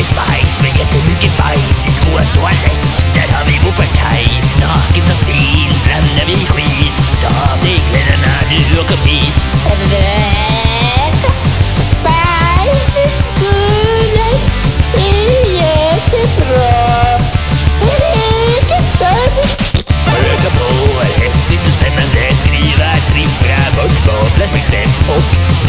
es weiß, wenn ihr Dunkel weiß, ist kurz nur recht, dann hab ich Wuppertei. Nach gibt noch viel, dann hab ich Quid, da hab ich leider eine Hörgebiet. Flash makes it.